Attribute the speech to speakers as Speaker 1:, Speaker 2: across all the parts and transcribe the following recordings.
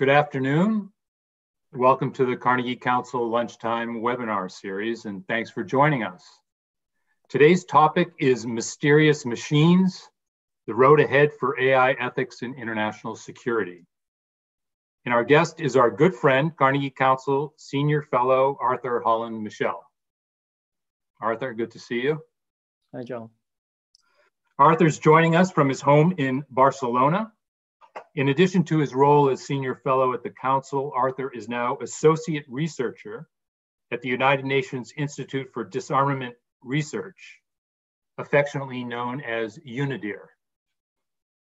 Speaker 1: Good afternoon. Welcome to the Carnegie Council Lunchtime webinar series, and thanks for joining us. Today's topic is Mysterious Machines, the road ahead for AI ethics and international security. And our guest is our good friend, Carnegie Council Senior Fellow Arthur Holland Michel. Arthur, good to see you.
Speaker 2: Hi, Joel.
Speaker 1: Arthur's joining us from his home in Barcelona. In addition to his role as senior fellow at the council, Arthur is now associate researcher at the United Nations Institute for Disarmament Research, affectionately known as UNIDIR.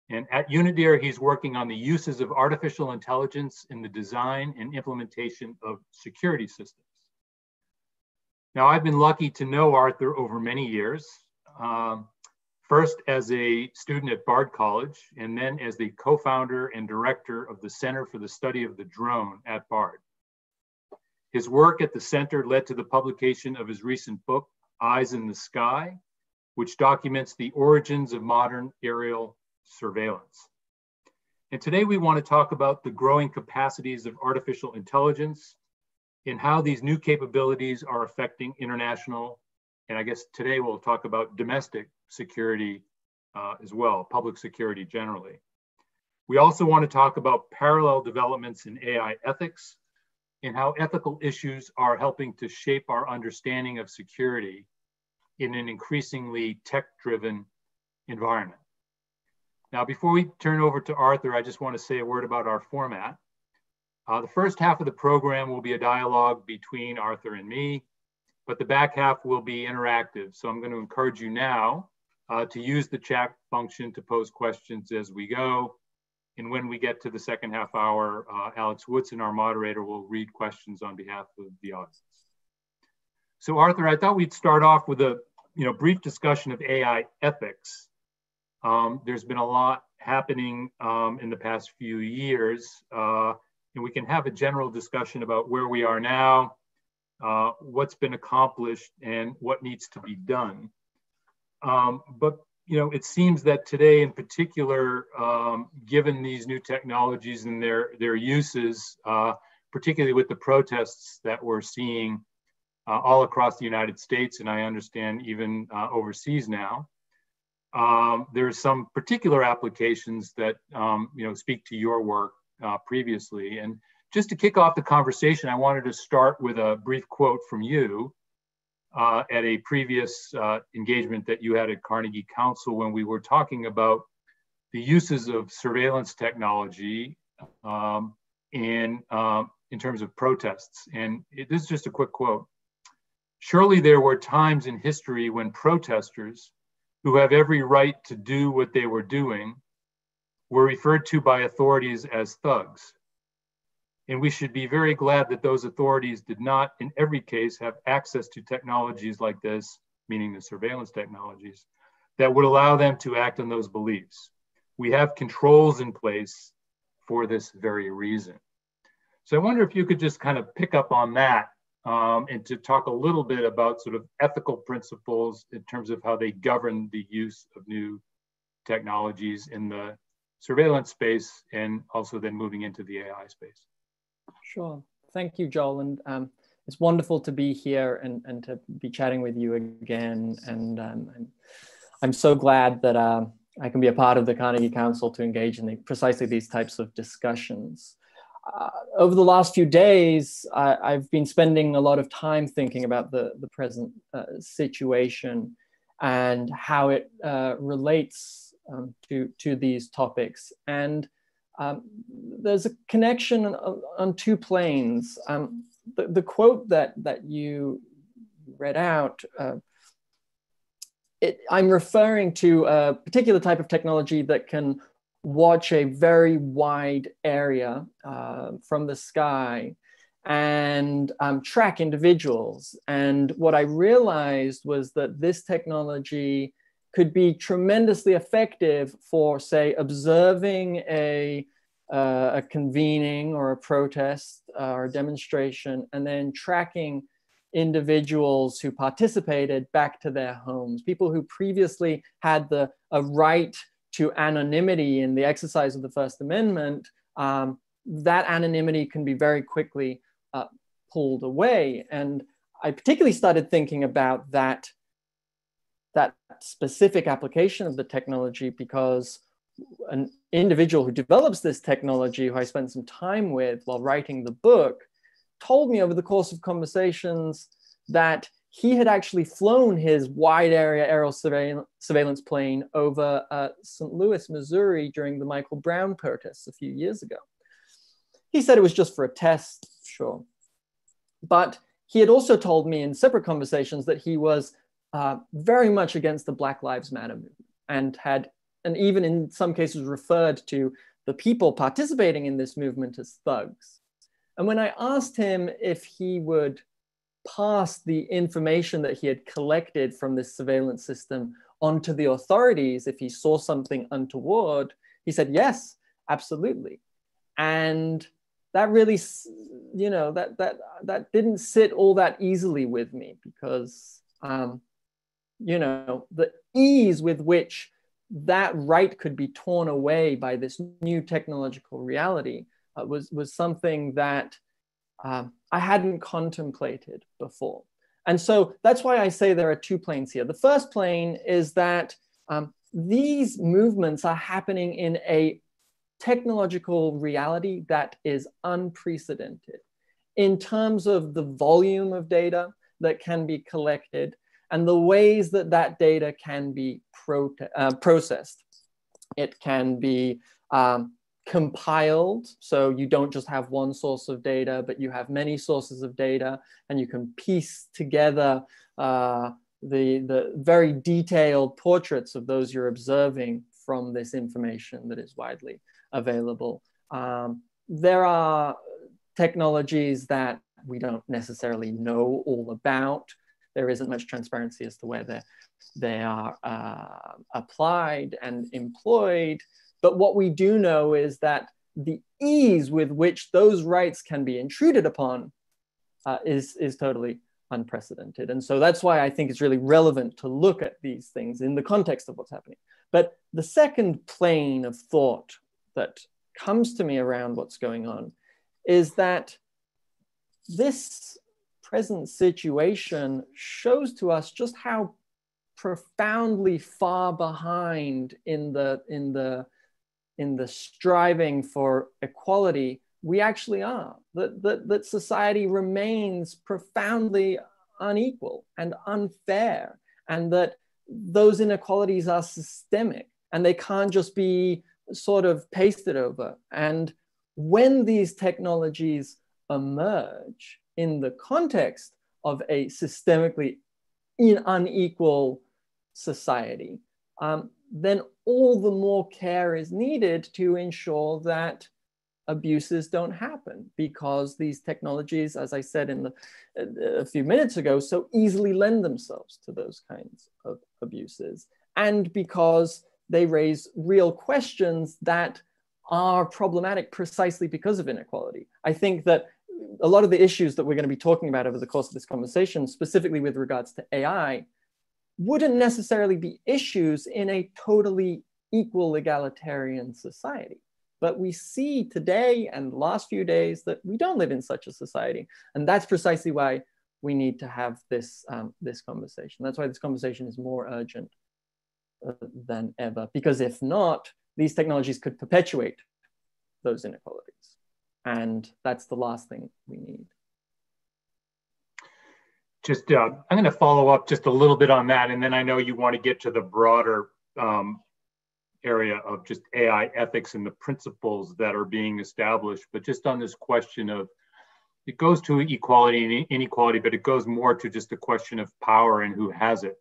Speaker 1: And at UNIDIR, he's working on the uses of artificial intelligence in the design and implementation of security systems. Now, I've been lucky to know Arthur over many years. Um, first as a student at Bard College, and then as the co-founder and director of the Center for the Study of the Drone at Bard. His work at the center led to the publication of his recent book, Eyes in the Sky, which documents the origins of modern aerial surveillance. And today we want to talk about the growing capacities of artificial intelligence and how these new capabilities are affecting international and I guess today we'll talk about domestic security uh, as well, public security generally. We also want to talk about parallel developments in AI ethics and how ethical issues are helping to shape our understanding of security in an increasingly tech-driven environment. Now, before we turn over to Arthur, I just want to say a word about our format. Uh, the first half of the program will be a dialogue between Arthur and me, but the back half will be interactive. So I'm going to encourage you now uh, to use the chat function to pose questions as we go. And when we get to the second half hour, uh, Alex Woodson, our moderator, will read questions on behalf of the audience. So Arthur, I thought we'd start off with a you know, brief discussion of AI ethics. Um, there's been a lot happening um, in the past few years, uh, and we can have a general discussion about where we are now, uh, what's been accomplished and what needs to be done. Um, but you know, it seems that today, in particular, um, given these new technologies and their their uses, uh, particularly with the protests that we're seeing uh, all across the United States, and I understand even uh, overseas now, um, there's some particular applications that um, you know speak to your work uh, previously, and just to kick off the conversation, I wanted to start with a brief quote from you uh, at a previous uh, engagement that you had at Carnegie Council when we were talking about the uses of surveillance technology um, in, um, in terms of protests. And it, this is just a quick quote. Surely there were times in history when protesters, who have every right to do what they were doing, were referred to by authorities as thugs. And we should be very glad that those authorities did not, in every case, have access to technologies like this, meaning the surveillance technologies, that would allow them to act on those beliefs. We have controls in place for this very reason. So I wonder if you could just kind of pick up on that um, and to talk a little bit about sort of ethical principles in terms of how they govern the use of new technologies in the surveillance space and also then moving into the AI space.
Speaker 2: Sure. Thank you, Joel. And um, it's wonderful to be here and, and to be chatting with you again. And um, I'm, I'm, so glad that uh, I can be a part of the Carnegie Council to engage in the, precisely these types of discussions. Uh, over the last few days, I, have been spending a lot of time thinking about the, the present uh, situation and how it uh, relates um, to, to these topics. And um, there's a connection on, two planes. Um, the, the, quote that, that you read out, uh, it, I'm referring to a particular type of technology that can watch a very wide area uh, from the sky and um, track individuals. And what I realized was that this technology could be tremendously effective for, say, observing a, uh, a convening or a protest uh, or a demonstration, and then tracking individuals who participated back to their homes, people who previously had the a right to anonymity in the exercise of the First Amendment. Um, that anonymity can be very quickly uh, pulled away. And I particularly started thinking about that, that specific application of the technology because an individual who develops this technology, who I spent some time with while writing the book, told me over the course of conversations that he had actually flown his wide area aerial surveillance plane over uh, St. Louis, Missouri during the Michael Brown protests a few years ago. He said it was just for a test, sure. But he had also told me in separate conversations that he was uh, very much against the Black Lives Matter movement and had, and even in some cases, referred to the people participating in this movement as thugs. And when I asked him if he would pass the information that he had collected from this surveillance system onto the authorities if he saw something untoward, he said, yes, absolutely. And that really, you know, that, that, that didn't sit all that easily with me because, um, you know, the ease with which that right could be torn away by this new technological reality uh, was, was something that um, I hadn't contemplated before. And so that's why I say there are two planes here. The first plane is that um, these movements are happening in a technological reality that is unprecedented in terms of the volume of data that can be collected and the ways that that data can be uh, processed. It can be um, compiled. So you don't just have one source of data, but you have many sources of data and you can piece together uh, the, the very detailed portraits of those you're observing from this information that is widely available. Um, there are technologies that we don't necessarily know all about. There isn't much transparency as to where they are uh, applied and employed. But what we do know is that the ease with which those rights can be intruded upon uh, is, is totally unprecedented. And so that's why I think it's really relevant to look at these things in the context of what's happening. But the second plane of thought that comes to me around what's going on is that this present situation shows to us just how profoundly far behind in the in the in the striving for equality we actually are that, that, that society remains profoundly unequal and unfair and that those inequalities are systemic and they can't just be sort of pasted over. And when these technologies emerge in the context of a systemically unequal society um, then all the more care is needed to ensure that abuses don't happen because these technologies, as I said in the, a few minutes ago, so easily lend themselves to those kinds of abuses. And because they raise real questions that are problematic precisely because of inequality. I think that a lot of the issues that we're going to be talking about over the course of this conversation, specifically with regards to AI, wouldn't necessarily be issues in a totally equal egalitarian society. But we see today and the last few days that we don't live in such a society. And that's precisely why we need to have this, um, this conversation. That's why this conversation is more urgent uh, than ever. Because if not, these technologies could perpetuate those inequalities. And that's the last thing we need
Speaker 1: just uh, I'm going to follow up just a little bit on that, and then I know you want to get to the broader um, area of just AI ethics and the principles that are being established. But just on this question of it goes to equality and inequality, but it goes more to just the question of power and who has it.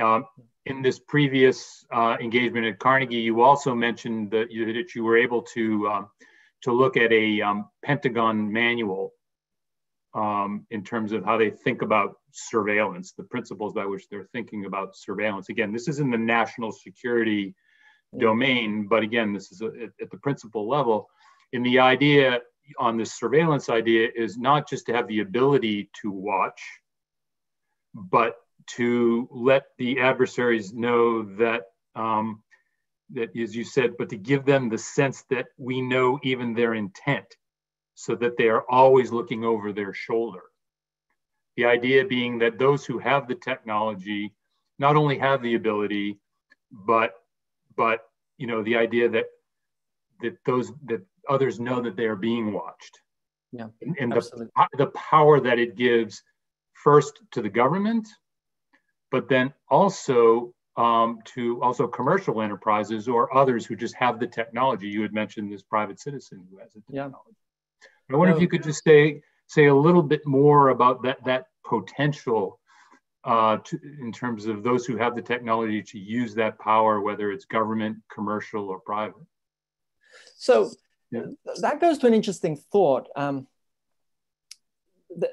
Speaker 1: Um, in this previous uh, engagement at Carnegie, you also mentioned that you, that you were able to um, to look at a um, Pentagon manual um, in terms of how they think about surveillance, the principles by which they're thinking about surveillance. Again, this is in the national security domain, but again, this is a, at the principle level. And the idea on this surveillance idea is not just to have the ability to watch, but to let the adversaries know that um, that as you said, but to give them the sense that we know even their intent so that they are always looking over their shoulder. The idea being that those who have the technology not only have the ability, but but you know the idea that that those that others know that they are being watched.
Speaker 2: Yeah,
Speaker 1: and, and the the power that it gives first to the government, but then also um, to also commercial enterprises or others who just have the technology. You had mentioned this private citizen who has the technology. Yeah. I wonder no. if you could just say say a little bit more about that that potential uh, to, in terms of those who have the technology to use that power, whether it's government, commercial, or private.
Speaker 2: So yeah. that goes to an interesting thought. Um, the,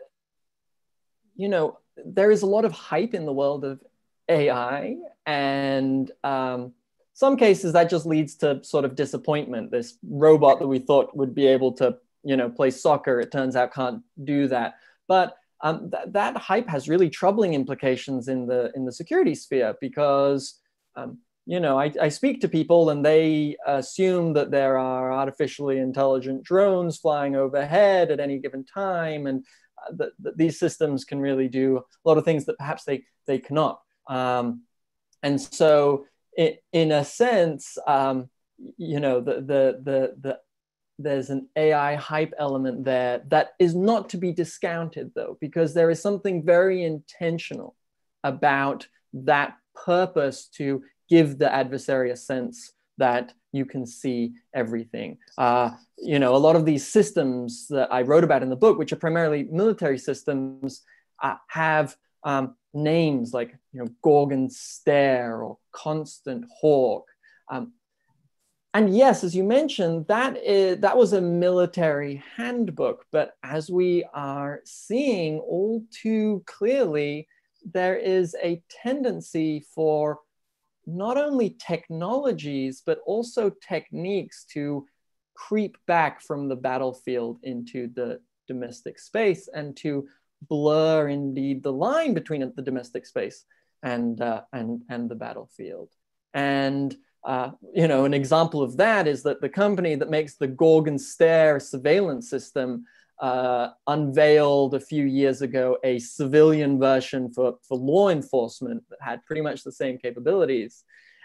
Speaker 2: you know, there is a lot of hype in the world of AI, and um, some cases that just leads to sort of disappointment. This robot that we thought would be able to, you know, play soccer, it turns out can't do that. But um, th- that hype has really troubling implications in the in the security sphere because um, you know I, I, speak to people and they assume that there are artificially intelligent drones flying overhead at any given time and uh, that, that these systems can really do a lot of things that perhaps they they cannot um, and so it, in a sense um, you know the the the the there's an AI hype element there that is not to be discounted, though, because there is something very intentional about that purpose to give the adversary a sense that you can see everything. Uh, you know, a lot of these systems that I wrote about in the book, which are primarily military systems, uh, have um, names like you know Gorgon Stare or Constant Hawk. Um, and yes, as you mentioned, that is that was a military handbook. But as we are seeing all too clearly, there is a tendency for not only technologies but also techniques to creep back from the battlefield into the domestic space and to blur indeed the line between the domestic space and uh, and and the battlefield and uh, you know, an example of that is that the company that makes the Gorgon Stare surveillance system uh, unveiled a few years ago a civilian version for, for law enforcement that had pretty much the same capabilities.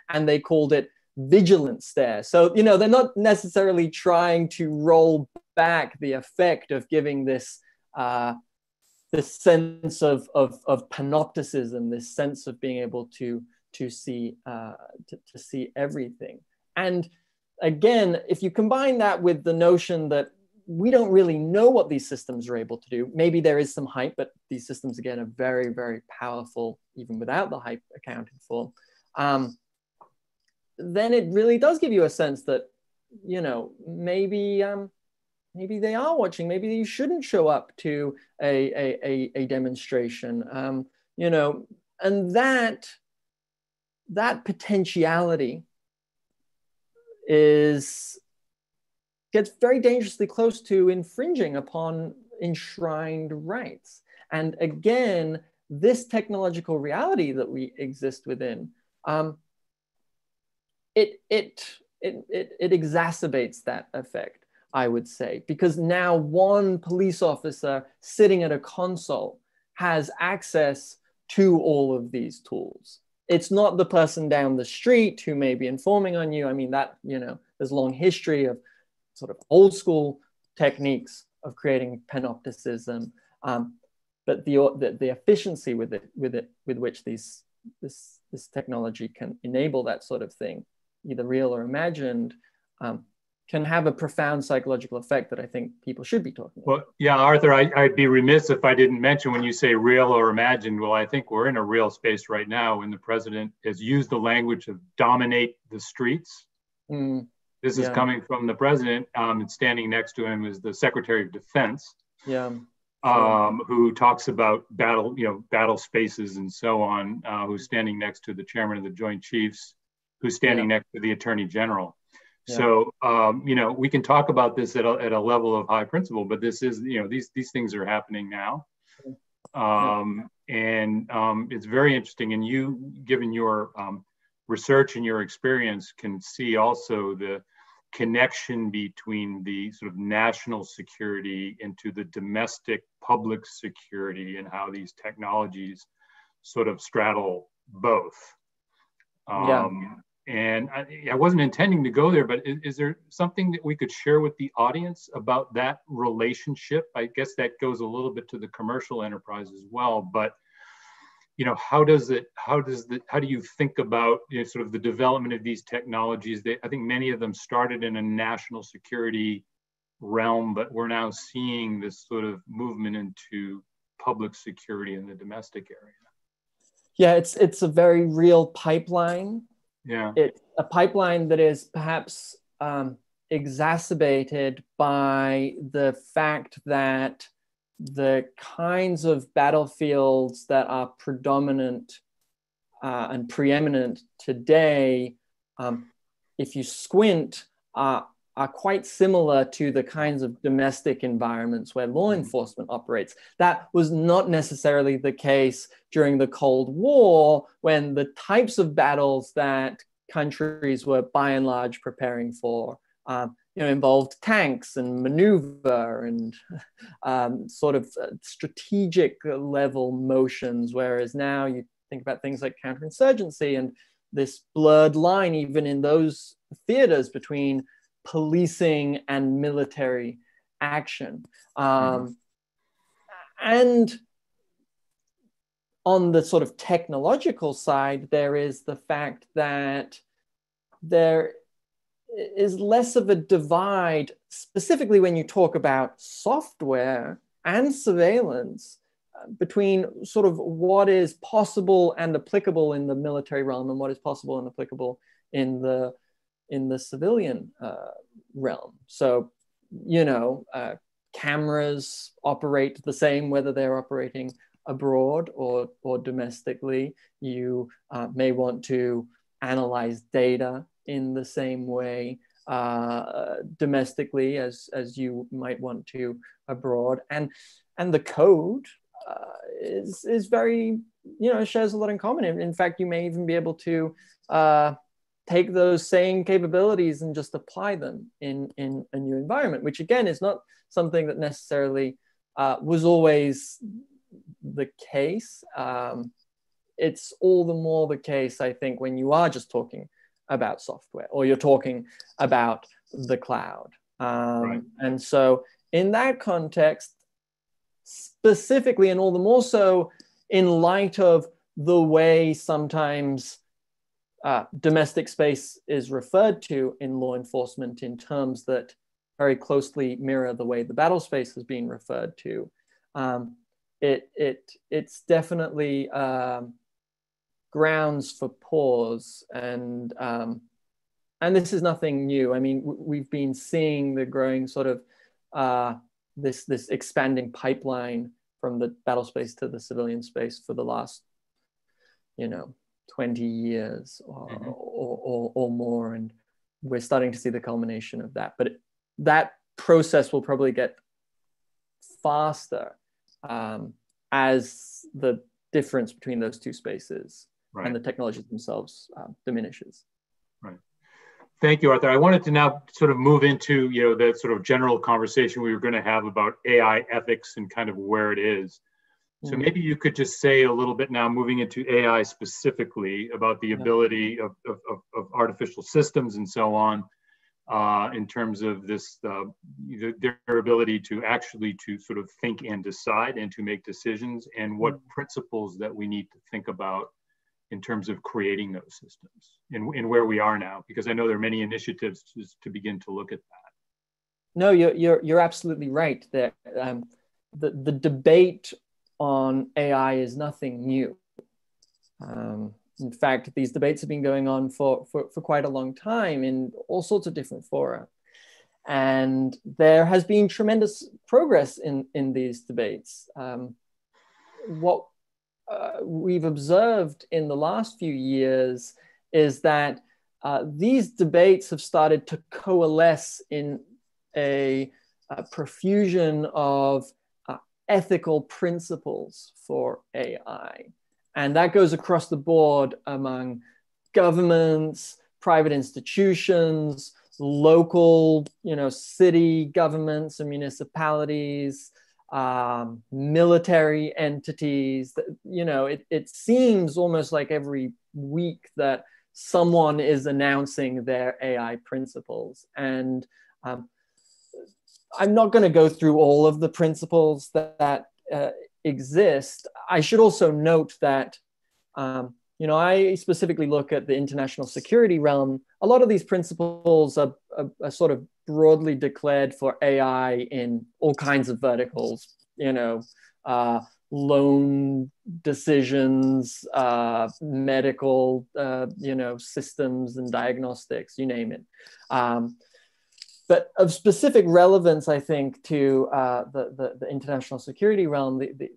Speaker 2: And they called it Vigilant Stare. So, you know, they're not necessarily trying to roll back the effect of giving this. This sense of, of, of panopticism, this sense of being able to to see uh, to, to see everything. And again, if you combine that with the notion that we don't really know what these systems are able to do. Maybe there is some hype, but these systems again are very, very powerful, even without the hype accounted for. Um, then it really does give you a sense that, you know, maybe um, maybe they are watching. Maybe you shouldn't show up to a a, a, a demonstration. Um, you know, and that that potentiality is gets very dangerously close to infringing upon enshrined rights. And again, this technological reality that we exist within, um, it, it, it, it, it exacerbates that effect, I would say, because now one police officer sitting at a console has access to all of these tools it's not the person down the street who may be informing on you. I mean, that, you know, there's a long history of sort of old school techniques of creating panopticism. Um, but the, the, the efficiency with it, with it, with which these, this, this technology can enable that sort of thing, either real or imagined, um, can have a profound psychological effect that I think people should be talking
Speaker 1: about. Well, yeah, Arthur, I, would be remiss if I didn't mention when you say real or imagined. Well, I think we're in a real space right now when the president has used the language of dominate the streets. Mm, this is yeah. coming from the president, um, and standing next to him is the Secretary of Defense.
Speaker 2: Yeah.
Speaker 1: Um, who talks about battle, you know, battle spaces and so on, uh, who's standing next to the chairman of the Joint Chiefs, who's standing yeah. next to the Attorney General. So, um, you know, we can talk about this at a, at a level of high principle, but this is, you know, these these things are happening now, um, and um, it's very interesting. And you, given your um, research and your experience can see also the connection between the sort of national security into the domestic public security and how these technologies sort of straddle both. Um, yeah. And I, I, wasn't intending to go there, but is, is, there something that we could share with the audience about that relationship? I guess that goes a little bit to the commercial enterprise as well, but you know how does it how does the how do you think about you know, sort of the development of these technologies they, i think many of them started in a national security realm but we're now seeing this sort of movement into public security in the domestic area
Speaker 2: yeah it's it's a very real pipeline
Speaker 1: yeah.
Speaker 2: It's a pipeline that is perhaps um, exacerbated by the fact that the kinds of battlefields that are predominant uh, and preeminent today, um, if you squint, are, are quite similar to the kinds of domestic environments where law mm-hmm. enforcement operates. That was not necessarily the case during the Cold War, when the types of battles that countries were by and large preparing for um, you know, involved tanks and maneuver and um, sort of uh, strategic level motions, whereas now you think about things like counterinsurgency and this blurred line, even in those theaters between policing and military action. Um, mm-hmm. And on the sort of technological side, there is the fact that there is less of a divide, specifically when you talk about software and surveillance, uh, between sort of what is possible and applicable in the military realm and what is possible and applicable in the in the civilian uh, realm. So, you know, uh, cameras operate the same whether they're operating abroad or or domestically. You uh, may want to analyze data in the same way uh, domestically as, as you might want to abroad. And, and the code uh, is, is very, you know, shares a lot in common. In, in fact, you may even be able to uh, take those same capabilities and just apply them in, in a new environment, which again is not something that necessarily uh, was always the case. Um, it's all the more the case, I think, when you are just talking about software or you're talking about the cloud. Um, right. And so, in that context, specifically, and all the more so in light of the way sometimes uh, domestic space is referred to in law enforcement in terms that very closely mirror the way the battle space has been referred to. Um, it, it, it's definitely um, grounds for pause and um, and this is nothing new. I mean, we've been seeing the growing sort of uh, this this expanding pipeline from the battle space to the civilian space for the last, you know, 20 years or, mm-hmm. or, or, or, more. And we're starting to see the culmination of that. But it, that process will probably get faster um, as the difference between those two spaces right. and the technologies themselves uh, diminishes.
Speaker 1: Right. Thank you, Arthur. I wanted to now sort of move into you know the sort of general conversation we were going to have about AI ethics and kind of where it is. So mm-hmm. maybe you could just say a little bit now, moving into AI specifically, about the ability of, of, of artificial systems and so on, uh, in terms of this uh, their ability to actually to sort of think and decide and to make decisions, and what mm-hmm. principles that we need to think about in terms of creating those systems and, and where we are now? Because I know there are many initiatives to, to begin to look at that.
Speaker 2: No, you're, you're, you're absolutely right. That um, the, the debate on AI is nothing new. Um, in fact, these debates have been going on for, for, for quite a long time in all sorts of different fora. And there has been tremendous progress in, in these debates. Um, what uh, we've observed in the last few years is that uh, these debates have started to coalesce in a, a profusion of ethical principles for AI. And that goes across the board among governments, private institutions, local, you know, city governments and municipalities, um, military entities. You know, it, it seems almost like every week that someone is announcing their AI principles. And um, I'm not going to go through all of the principles that, that uh, exist. I should also note that, um, you know, I specifically look at the international security realm. A lot of these principles are, are, are sort of broadly declared for AI in all kinds of verticals, you know, uh, loan decisions, uh, medical, uh, you know, systems and diagnostics, you name it. Um, but of specific relevance, I think, to uh, the, the, the, international security realm, the, the,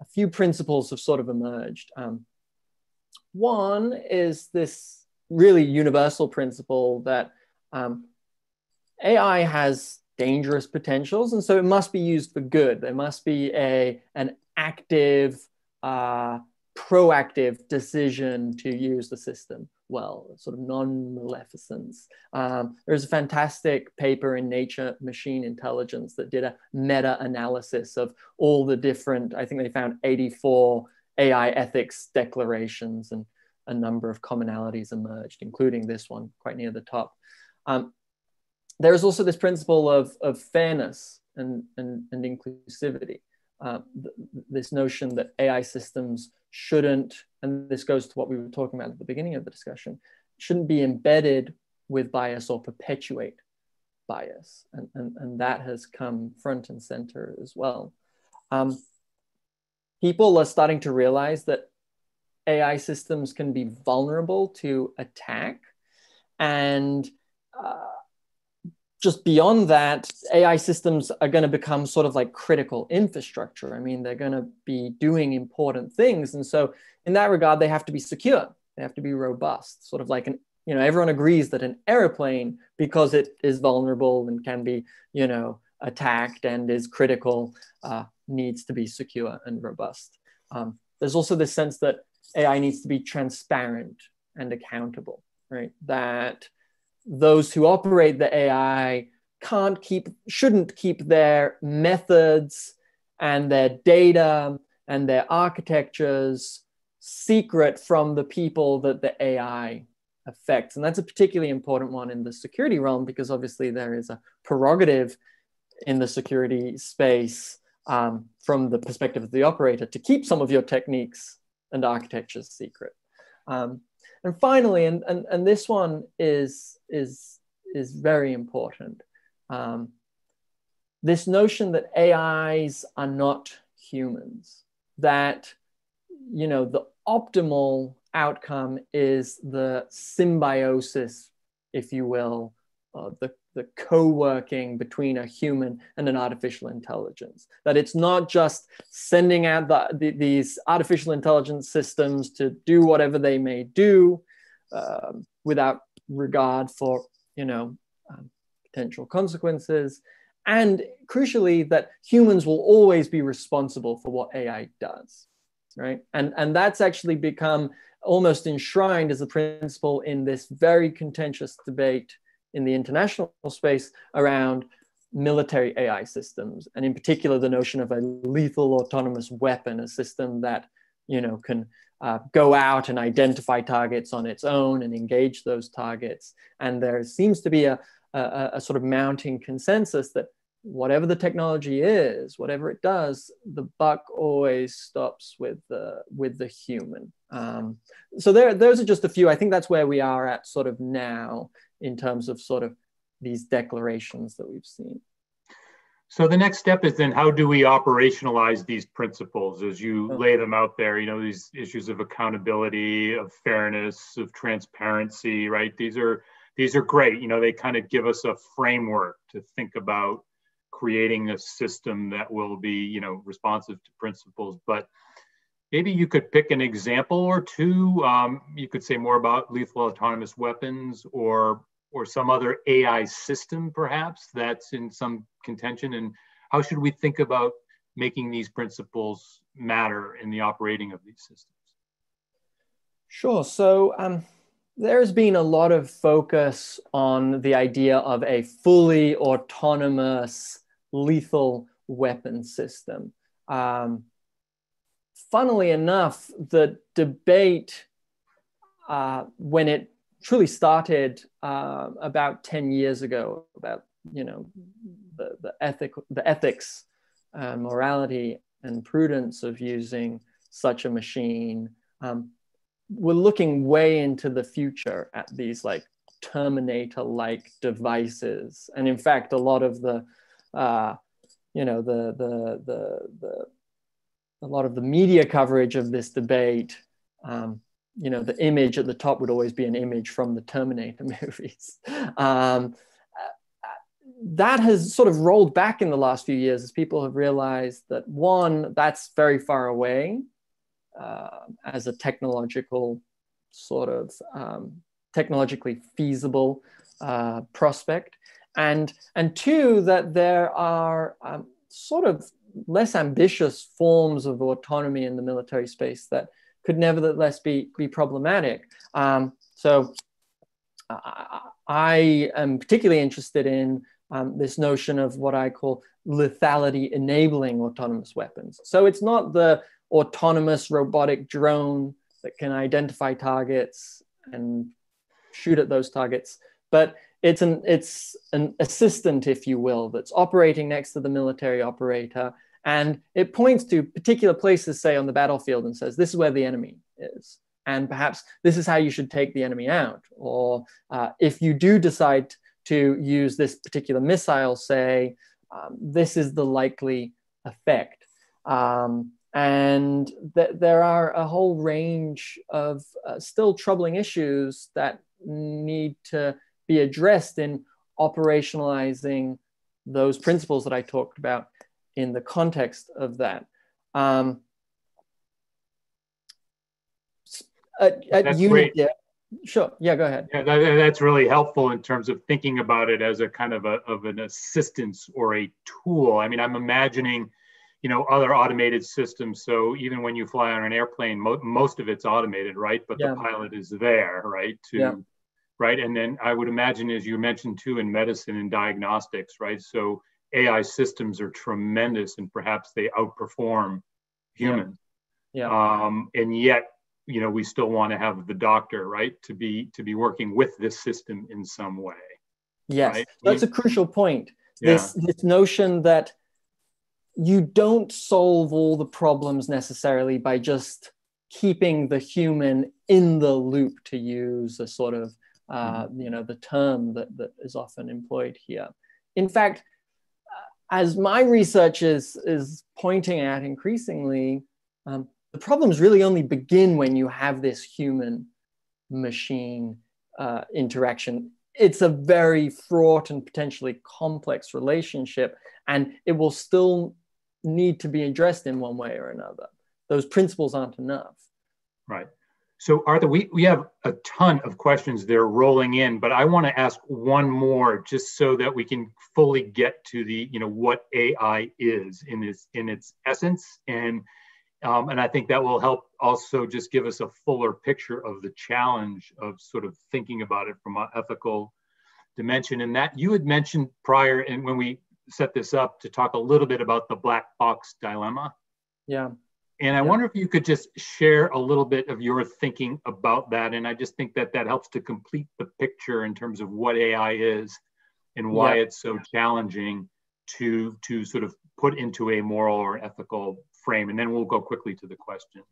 Speaker 2: a few principles have sort of emerged. Um, one is this really universal principle that um, AI has dangerous potentials, and so it must be used for good. There must be a, an active, uh, proactive decision to use the system well, sort of non-maleficence. Um, there's a fantastic paper in Nature Machine Intelligence that did a meta-analysis of all the different, I think they found 84 AI ethics declarations and a number of commonalities emerged, including this one quite near the top. Um, there is also this principle of, of fairness and, and, and inclusivity. Uh, th this notion that AI systems shouldn't, and this goes to what we were talking about at the beginning of the discussion, shouldn't be embedded with bias or perpetuate bias. And, and, and that has come front and center as well. Um, people are starting to realize that AI systems can be vulnerable to attack. And uh, just beyond that, AI systems are going to become sort of like critical infrastructure. I mean, they're going to be doing important things. And so, in that regard, they have to be secure, they have to be robust, sort of like an you know, everyone agrees that an airplane, because it is vulnerable and can be, you know, attacked and is critical, uh, needs to be secure and robust. Um, there's also this sense that AI needs to be transparent and accountable, right? That those who operate the AI can't keep, shouldn't keep their methods and their data and their architectures secret from the people that the AI affects. And that's a particularly important one in the security realm because obviously there is a prerogative in the security space um, from the perspective of the operator to keep some of your techniques and architectures secret. Um, and finally, and, and, and this one is, is, is very important. Um, this notion that AIs are not humans, that, you know, the optimal outcome is the symbiosis, if you will, uh, the the co-working between a human and an artificial intelligence. That it's not just sending out the, the, these artificial intelligence systems to do whatever they may do uh, without regard for you know um, potential consequences. And crucially that humans will always be responsible for what ai does right? And and that's actually become almost enshrined as a principle in this very contentious debate in the international space around military AI systems, and in particular, the notion of a lethal autonomous weapon, a system that you know can uh, go out and identify targets on its own and engage those targets. And there seems to be a, a, a sort of mounting consensus that whatever the technology is, whatever it does, the buck always stops with the with the human. Um, so there, those are just a few. I think that's where we are at sort of now in terms of sort of these declarations that we've seen.
Speaker 1: So the next step is then how do we operationalize these principles as you oh. lay them out there? You know, these issues of accountability, of fairness, of transparency, right? These are these are great. You know, they kind of give us a framework to think about creating a system that will be, you know, responsive to principles. But maybe you could pick an example or two. Um, you could say more about lethal autonomous weapons or or some other AI system, perhaps, that's in some contention? And how should we think about making these principles matter in the operating of these systems?
Speaker 2: Sure. So, um, there's been a lot of focus on the idea of a fully autonomous lethal weapon system. Um, funnily enough, the debate uh, when it truly started uh, about 10 years ago about you know the, the ethic the ethics uh, morality and prudence of using such a machine. Um, we're looking way into the future at these like terminator like devices. And in fact a lot of the uh, you know the, the the the a lot of the media coverage of this debate um, you know the image at the top would always be an image from the terminator movies. Um, that has sort of rolled back in the last few years as people have realized that one that's very far away uh, as a technological sort of um, technologically feasible uh, prospect, and and two that there are um, sort of less ambitious forms of autonomy in the military space that could nevertheless be be problematic. Um, so. I, I am particularly interested in um, this notion of what I call lethality enabling autonomous weapons. So it's not the autonomous robotic drone that can identify targets and shoot at those targets. But it's an it's an assistant, if you will, that's operating next to the military operator, and it points to particular places, say on the battlefield, and says, "This is where the enemy is." And perhaps this is how you should take the enemy out. Or uh, if you do decide to use this particular missile, say, um, this is the likely effect. Um, and th- there are a whole range of uh, still troubling issues that need to be addressed in operationalizing those principles that I talked about in the context of that. Um, at, at unit, yeah, sure, yeah, go ahead.
Speaker 1: Yeah, that, that's really helpful in terms of thinking about it as a kind of a, of an assistance or a tool. I mean, I'm imagining you know other automated systems so even when you fly on an airplane mo- most of it's automated right but yeah. the pilot is there right to yeah. right and then i would imagine as you mentioned too in medicine and diagnostics right so ai systems are tremendous and perhaps they outperform humans yeah. yeah. Um, and yet you know we still want to have the doctor right to be to be working with this system in some way
Speaker 2: yes right? that's a crucial point this this notion that you don't solve all the problems necessarily by just keeping the human in the loop to use a sort of uh, mm-hmm. you know the term that, that is often employed here in fact as my research is is pointing at increasingly um, the problems really only begin when you have this human machine uh, interaction it's a very fraught and potentially complex relationship and it will still need to be addressed in one way or another. Those principles aren't enough.
Speaker 1: Right. So Arthur, we, we have a ton of questions that are rolling in, but I want to ask one more just so that we can fully get to the, you know, what AI is in its in its essence. And um, and I think that will help also just give us a fuller picture of the challenge of sort of thinking about it from an ethical dimension. And that you had mentioned prior, and when we set this up to talk a little bit about the black box dilemma.
Speaker 2: Yeah.
Speaker 1: And I
Speaker 2: yeah.
Speaker 1: wonder if you could just share a little bit of your thinking about that. And I just think that that helps to complete the picture in terms of what AI is and why yeah. it's so challenging to to sort of put into a moral or ethical frame. And then we'll go quickly to the questions.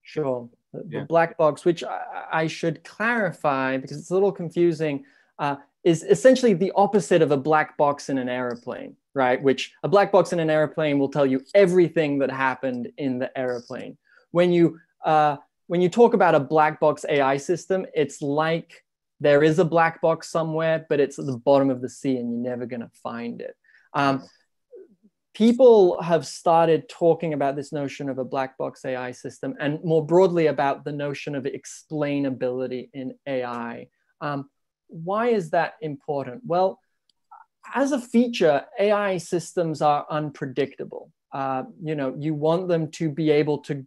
Speaker 2: Sure. The, yeah. the black box, which I, I, should clarify because it's a little confusing. Uh, is essentially the opposite of a black box in an airplane, right? Which a black box in an airplane will tell you everything that happened in the airplane. When you uh, when you talk about a black box AI system, it's like there is a black box somewhere, but it's at the bottom of the sea and you're never going to find it. Um, people have started talking about this notion of a black box AI system and more broadly about the notion of explainability in AI. Um, why is that important? Well, as a feature, AI systems are unpredictable. Uh, you know, you want them to be able to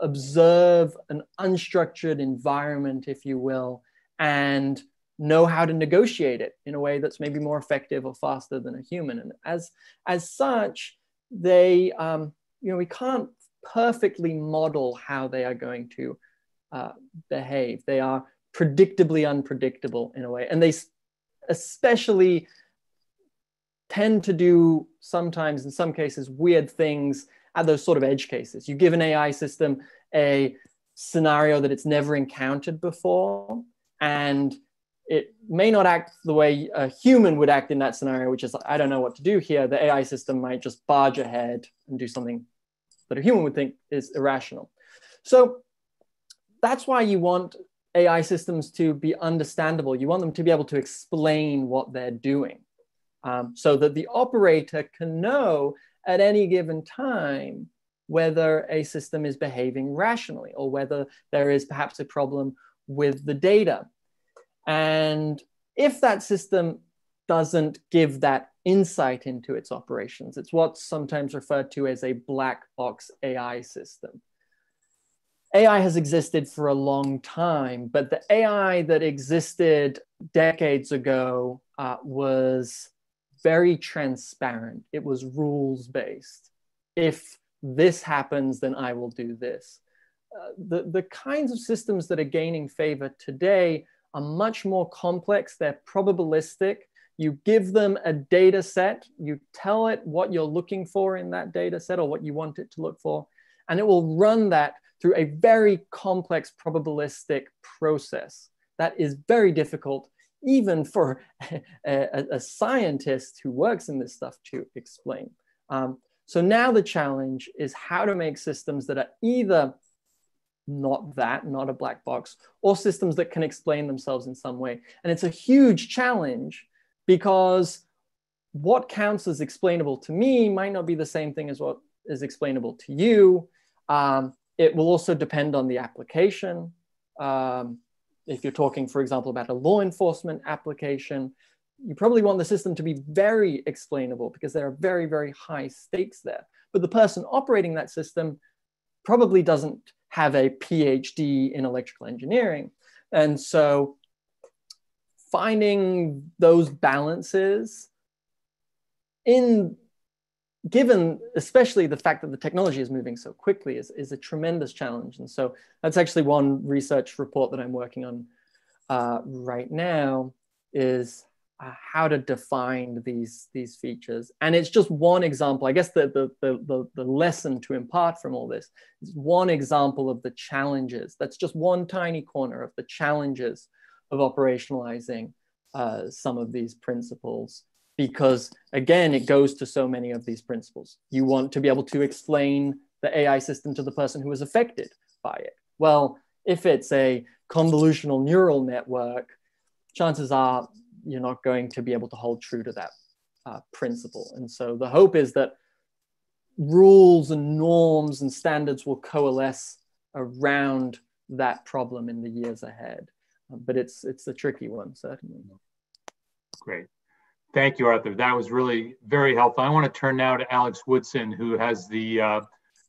Speaker 2: observe an unstructured environment, if you will, and know how to negotiate it in a way that's maybe more effective or faster than a human. And as, as such, they, um, you know, we can't perfectly model how they are going to uh, behave. They are predictably unpredictable in a way. And they especially tend to do sometimes, in some cases, weird things at those sort of edge cases. You give an AI system a scenario that it's never encountered before, and it may not act the way a human would act in that scenario, which is, I don't know what to do here. The AI system might just barge ahead and do something that a human would think is irrational. So that's why you want AI systems to be understandable. You want them to be able to explain what they're doing um, so that the operator can know at any given time whether a system is behaving rationally or whether there is perhaps a problem with the data. And if that system doesn't give that insight into its operations, it's what's sometimes referred to as a black box AI system. AI has existed for a long time, but the AI that existed decades ago uh, was very transparent. It was rules based. If this happens, then I will do this. Uh, the, the kinds of systems that are gaining favor today are much more complex. They're probabilistic. You give them a data set, you tell it what you're looking for in that data set or what you want it to look for, and it will run that through a very complex probabilistic process that is very difficult even for a, a, scientist who works in this stuff to explain. Um, so now the challenge is how to make systems that are either not that, not a black box, or systems that can explain themselves in some way. And it's a huge challenge because what counts as explainable to me might not be the same thing as what is explainable to you. Um, it will also depend on the application. Um, if you're talking, for example, about a law enforcement application, you probably want the system to be very explainable because there are very, very high stakes there. But the person operating that system probably doesn't have a PhD in electrical engineering. And so finding those balances in given especially the fact that the technology is moving so quickly is, is a tremendous challenge. And so that's actually one research report that I'm working on uh, right now is uh, how to define these, these features. And it's just one example. I guess the, the, the, the, lesson to impart from all this is one example of the challenges. That's just one tiny corner of the challenges of operationalizing uh, some of these principles because again, it goes to so many of these principles. You want to be able to explain the AI system to the person who is affected by it. Well, if it's a convolutional neural network, chances are you're not going to be able to hold true to that uh, principle. And so the hope is that rules and norms and standards will coalesce around that problem in the years ahead. But it's it's a tricky one, certainly.
Speaker 1: Great. Thank you, Arthur. That was really very helpful. I want to turn now to Alex Woodson, who has the uh,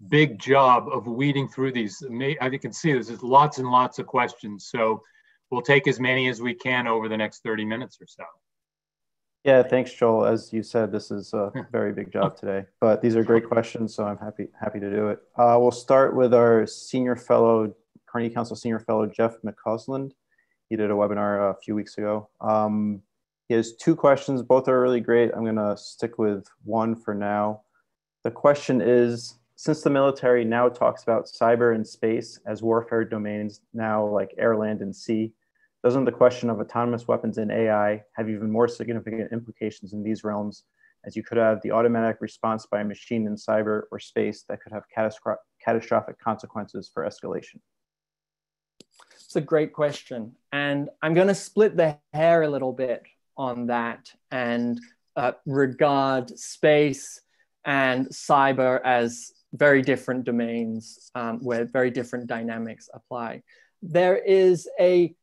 Speaker 1: big job of weeding through these. As you can see, there's lots and lots of questions. So we'll take as many as we can over the next 30 minutes or so.
Speaker 3: Yeah, thanks, Joel. As you said, this is a very big job today, but these are great questions, so I'm happy happy to do it. Uh, we'll start with our senior fellow, Carnegie Council senior fellow, Jeff McCausland. He did a webinar a few weeks ago. Um, he has two questions. Both are really great. I'm going to stick with one for now. The question is Since the military now talks about cyber and space as warfare domains, now like air, land, and sea, doesn't the question of autonomous weapons and AI have even more significant implications in these realms, as you could have the automatic response by a machine in cyber or space that could have catastrophic consequences for escalation?
Speaker 2: It's a great question. And I'm going to split the hair a little bit on that and uh, regard space and cyber as very different domains um, where very different dynamics apply. There is a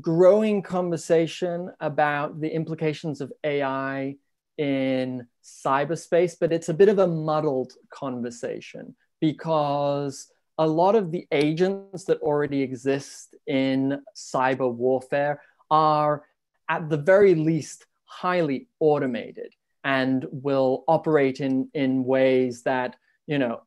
Speaker 2: growing conversation about the implications of AI in cyberspace, but it's a bit of a muddled conversation because a lot of the agents that already exist in cyber warfare are at the very least highly automated and will operate in, in ways that, you know,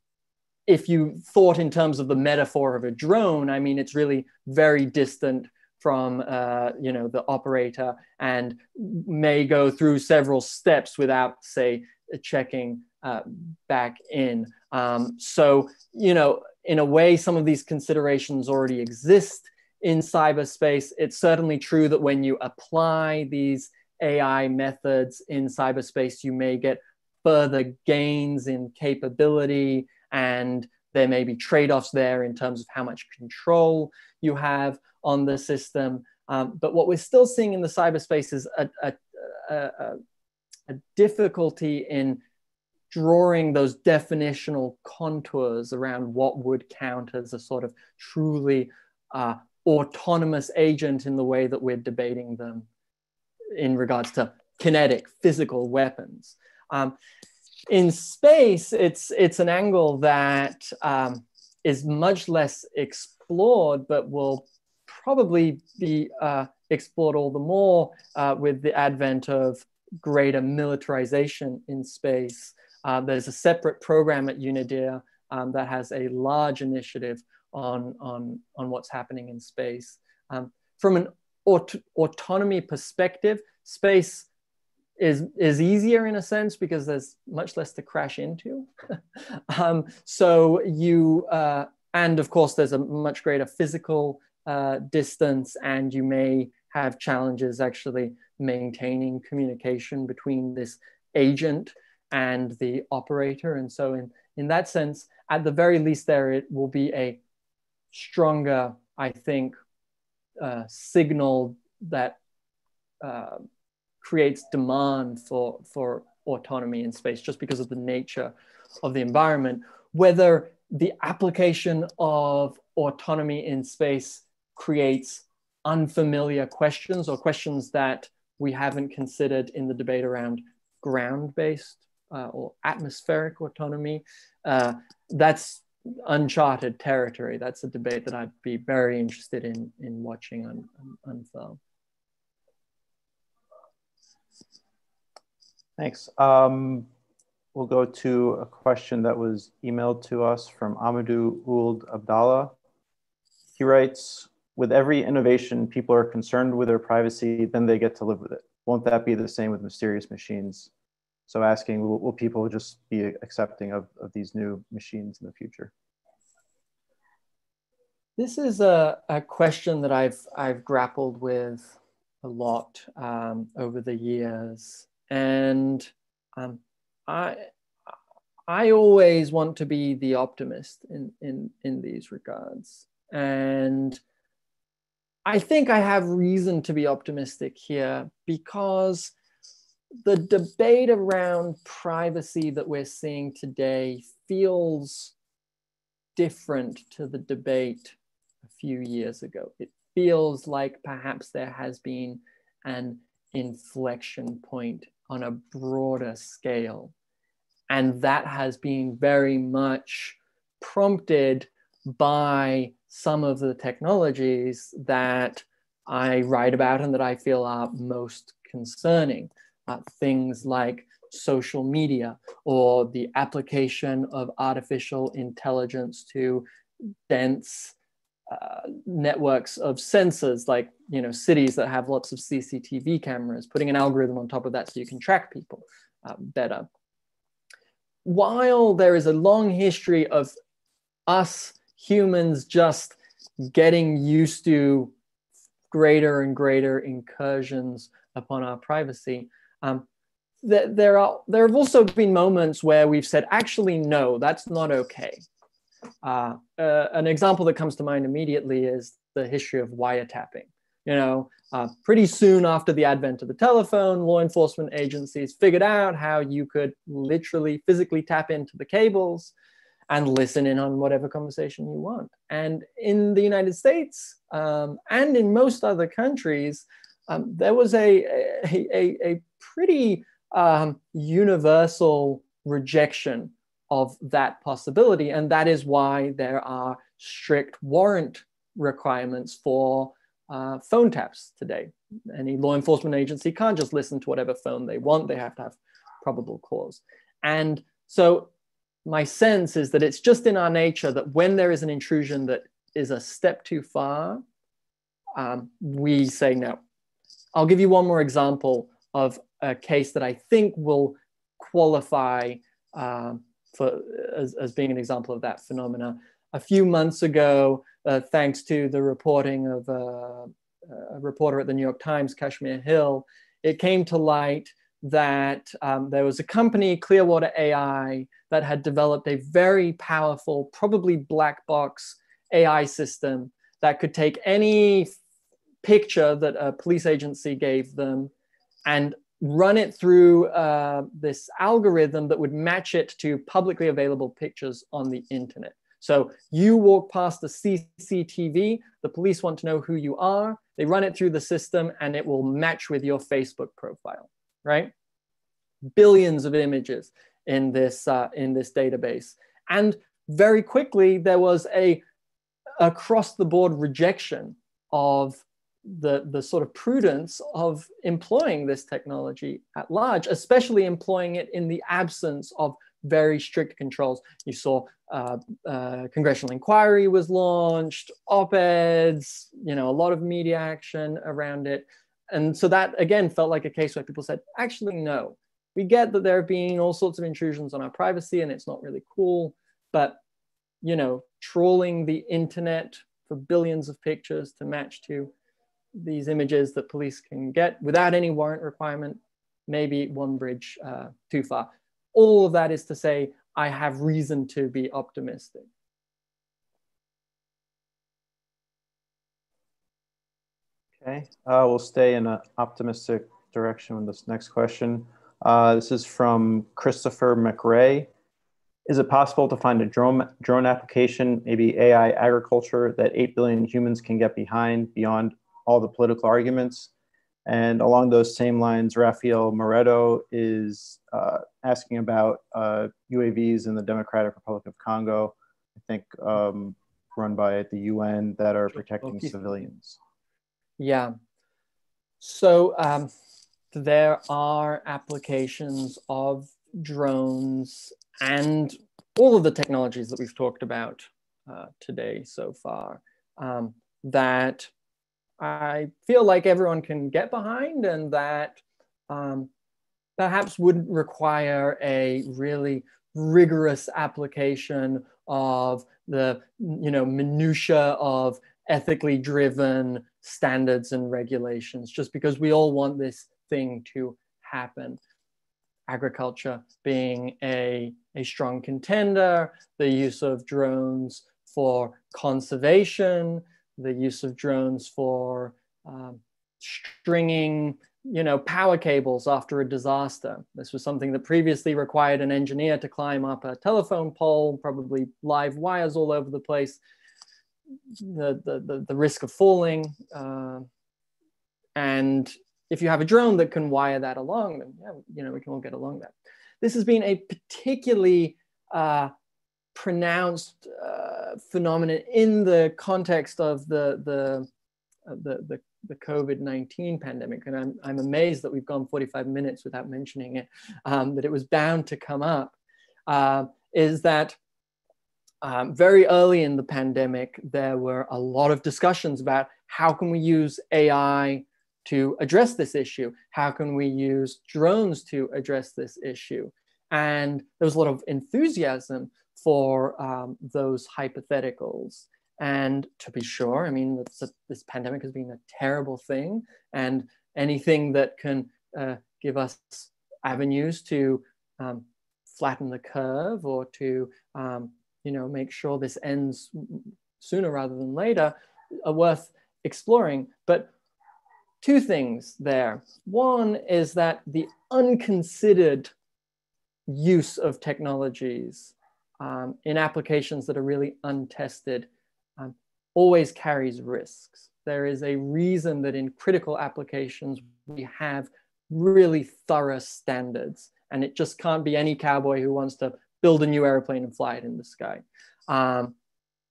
Speaker 2: if you thought in terms of the metaphor of a drone, I mean, it's really very distant from, uh, you know, the operator and may go through several steps without, say, checking uh, back in. Um, so, you know, in a way, some of these considerations already exist in cyberspace. It's certainly true that when you apply these AI methods in cyberspace, you may get further gains in capability and there may be trade-offs there in terms of how much control you have on the system. Um, but what we're still seeing in the cyberspace is a, a, a, a difficulty in drawing those definitional contours around what would count as a sort of truly uh, autonomous agent in the way that we're debating them in regards to kinetic physical weapons. Um, in space, it's, it's an angle that um, is much less explored, but will probably be uh, explored all the more uh, with the advent of greater militarization in space. Uh, there's a separate program at UNIDIR um, that has a large initiative on, on, on what's happening in space. Um, from an aut autonomy perspective, space is, is easier in a sense because there's much less to crash into. um, so you, uh, and of course, there's a much greater physical uh, distance, and you may have challenges actually maintaining communication between this agent and the operator. And so, in, in that sense, at the very least, there it will be a stronger, I think, uh, signal that uh, creates demand for, for autonomy in space just because of the nature of the environment. Whether the application of autonomy in space creates unfamiliar questions or questions that we haven't considered in the debate around ground based uh, or atmospheric autonomy. Uh, that's uncharted territory. That's a debate that I'd be very interested in, in watching un, un, unfurl.
Speaker 3: Thanks. Um, we'll go to a question that was emailed to us from Amadou Ould Abdallah. He writes, with every innovation, people are concerned with their privacy, then they get to live with it. Won't that be the same with mysterious machines? So asking, will, will people just be accepting of, of these new machines in the future?
Speaker 2: This is a, a question that I've, I've grappled with a lot um, over the years. And um, I, I always want to be the optimist in, in, in these regards. And I think I have reason to be optimistic here because the debate around privacy that we're seeing today feels different to the debate a few years ago. It feels like perhaps there has been an inflection point on a broader scale. And that has been very much prompted by some of the technologies that I write about and that I feel are most concerning uh, things like social media or the application of artificial intelligence to dense uh, networks of sensors like you know cities that have lots of cctv cameras putting an algorithm on top of that so you can track people uh, better. While there is a long history of us humans just getting used to greater and greater incursions upon our privacy um, th- there are there have also been moments where we've said, actually, no, that's not okay. Uh, uh, an example that comes to mind immediately is the history of wiretapping. You know, uh, pretty soon after the advent of the telephone, law enforcement agencies figured out how you could literally physically tap into the cables and listen in on whatever conversation you want. And in the United States um, and in most other countries, um, there was a, a, a, a pretty um, universal rejection of that possibility. And that is why there are strict warrant requirements for uh, phone taps today. Any law enforcement agency can't just listen to whatever phone they want, they have to have probable cause. And so my sense is that it's just in our nature that when there is an intrusion that is a step too far, um, we say no. I'll give you one more example of a case that I think will qualify um, for as, as being an example of that phenomena. A few months ago, uh, thanks to the reporting of uh, a reporter at the New York Times, Kashmir Hill, it came to light that um, there was a company, Clearview AI, that had developed a very powerful, probably black box AI system that could take any picture that a police agency gave them and run it through uh, this algorithm that would match it to publicly available pictures on the internet. So you walk past the CCTV, the police want to know who you are, they run it through the system and it will match with your Facebook profile, right? Billions of images in this, uh, in this database. And very quickly, there was a across the board rejection of the, the sort of prudence of employing this technology at large, especially employing it in the absence of very strict controls. You saw uh, uh, congressional inquiry was launched, op-eds, you know, a lot of media action around it. And so that again felt like a case where people said, actually, no, we get that there have been all sorts of intrusions on our privacy and it's not really cool, but you know, trawling the internet for billions of pictures to match to these images that police can get without any warrant requirement, maybe one bridge uh, too far. All of that is to say, I have reason to be optimistic.
Speaker 3: Okay, uh, we'll stay in an optimistic direction with this next question. Uh, this is from Christopher McRae. Is it possible to find a drone, drone application, maybe AI agriculture, that 8 billion humans can get behind beyond all the political arguments? And along those same lines, Rafael Moreto is uh, asking about uh, UAVs in the Democratic Republic of Congo, I think um, run by the UN that are protecting okay. civilians.
Speaker 2: Yeah. So um, there are applications of drones and all of the technologies that we've talked about uh, today so far um, that I feel like everyone can get behind and that um, perhaps wouldn't require a really rigorous application of the you know minutia of ethically driven standards and regulations just because we all want this thing to happen. Agriculture being a, a strong contender, the use of drones for conservation, the use of drones for um, stringing you know, power cables after a disaster. This was something that previously required an engineer to climb up a telephone pole, probably live wires all over the place, the, the, the, the risk of falling. Uh, and if you have a drone that can wire that along, then yeah, you know, we can all get along that. This has been a particularly uh, pronounced uh, phenomenon in the context of the, the, uh, the, the, the COVID-19 pandemic. And I'm, I'm amazed that we've gone 45 minutes without mentioning it, um, that it was bound to come up, uh, is that um, very early in the pandemic, there were a lot of discussions about how can we use AI to address this issue? How can we use drones to address this issue? And there was a lot of enthusiasm for um, those hypotheticals. And to be sure, I mean, this pandemic has been a terrible thing, and anything that can uh, give us avenues to um, flatten the curve or to, um, you know, make sure this ends sooner rather than later are worth exploring. But two things there. One is that the unconsidered use of technologies um, in applications that are really untested um, always carries risks. There is a reason that in critical applications we have really thorough standards, and it just can't be any cowboy who wants to build a new airplane and fly it in the sky. Um,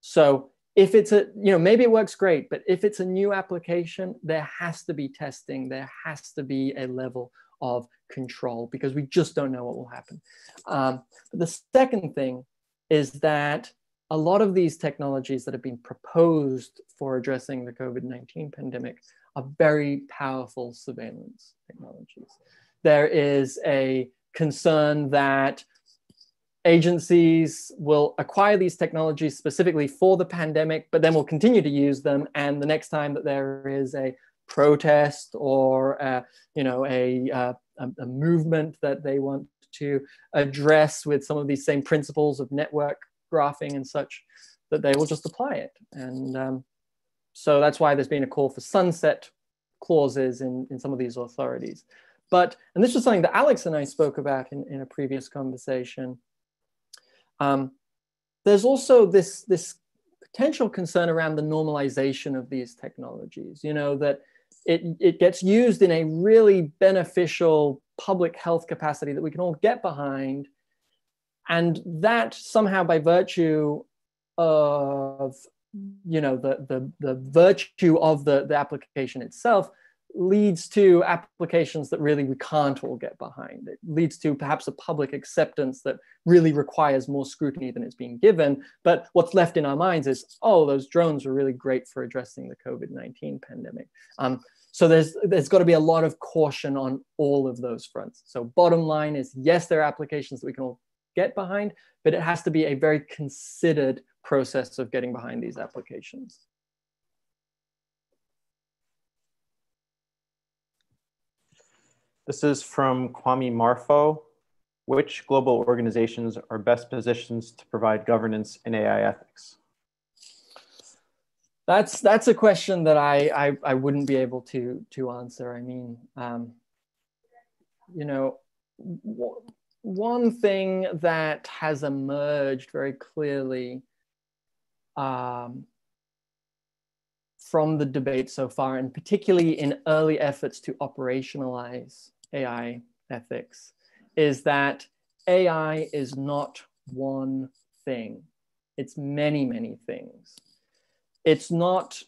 Speaker 2: so if it's a, you know, maybe it works great, but if it's a new application, there has to be testing, there has to be a level of control because we just don't know what will happen. Um, the second thing is that a lot of these technologies that have been proposed for addressing the COVID 19 pandemic are very powerful surveillance technologies. There is a concern that agencies will acquire these technologies specifically for the pandemic, but then will continue to use them. And the next time that there is a protest or a, you know a, uh, a, a movement that they want to address with some of these same principles of network graphing and such, that they will just apply it. And um, so that's why there's been a call for sunset clauses in, in some of these authorities. But, and this was something that Alex and I spoke about in, in a previous conversation. Um, there's also this, this potential concern around the normalization of these technologies, you know, that it, it gets used in a really beneficial public health capacity that we can all get behind. And that somehow by virtue of you know the the, the virtue of the, the application itself leads to applications that really we can't all get behind. It leads to perhaps a public acceptance that really requires more scrutiny than it's being given. But what's left in our minds is, oh, those drones were really great for addressing the COVID-19 pandemic. Um, so there's there's got to be a lot of caution on all of those fronts. So bottom line is, yes, there are applications that we can all get behind, but it has to be a very considered process of getting behind these applications.
Speaker 3: This is from Kwame Marfo. Which global organizations are best positioned to provide governance in AI ethics?
Speaker 2: That's that's a question that I I, I wouldn't be able to to answer. I mean, um, you know, one thing that has emerged very clearly um, from the debate so far, and particularly in early efforts to operationalize AI ethics, is that AI is not one thing. It's many, many things. It's not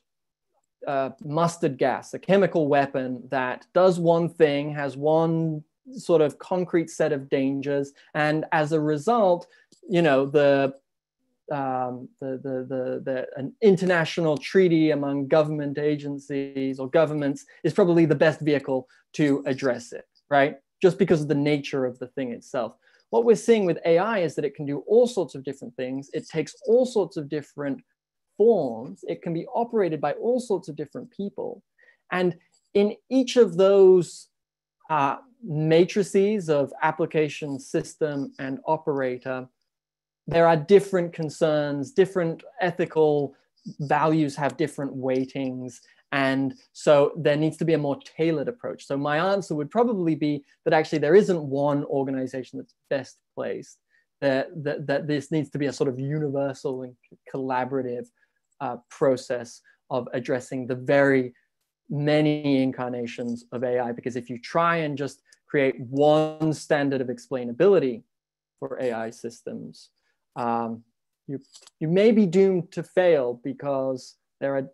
Speaker 2: uh, mustard gas, a chemical weapon that does one thing, has one sort of concrete set of dangers, and as a result, you know, the um, the, the, the, the, an international treaty among government agencies or governments is probably the best vehicle to address it, right? Just because of the nature of the thing itself. What we're seeing with AI is that it can do all sorts of different things. It takes all sorts of different forms. It can be operated by all sorts of different people. And in each of those uh, matrices of application, system, and operator, there are different concerns, different ethical values have different weightings. And so there needs to be a more tailored approach. So my answer would probably be that actually there isn't one organization that's best placed, that, that, that this needs to be a sort of universal and collaborative uh, process of addressing the very many incarnations of AI. Because if you try and just create one standard of explainability for AI systems, um, you, you may be doomed to fail because there are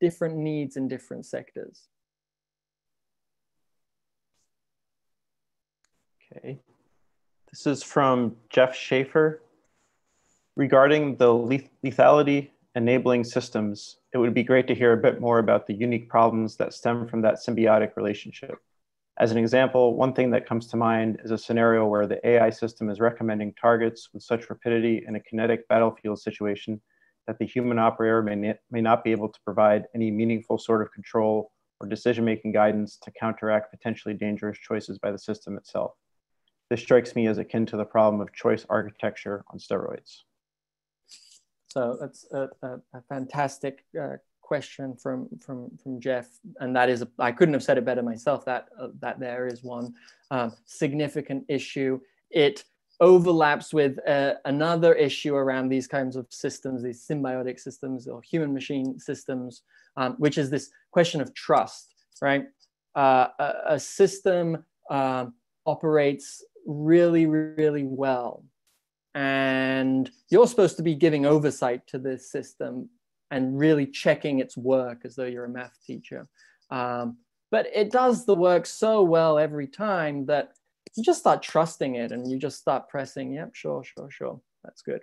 Speaker 2: different needs in different sectors.
Speaker 3: Okay. This is from Jeff Schaefer. Regarding the lethality enabling systems, it would be great to hear a bit more about the unique problems that stem from that symbiotic relationship. As an example, one thing that comes to mind is a scenario where the AI system is recommending targets with such rapidity in a kinetic battlefield situation that the human operator may, may not be able to provide any meaningful sort of control or decision-making guidance to counteract potentially dangerous choices by the system itself. This strikes me as akin to the problem of choice architecture on steroids.
Speaker 2: So that's a, a, a fantastic uh, question from from from Jeff, and that is I couldn't have said it better myself. That uh, that there is one um, significant issue. It overlaps with uh, another issue around these kinds of systems, these symbiotic systems or human machine systems, um, which is this question of trust. Right, uh, a, a, system um, operates really really well and you're supposed to be giving oversight to this system and really checking its work as though you're a math teacher. Um, but it does the work so well every time that you just start trusting it and you just start pressing, yep, sure, sure, sure, that's good.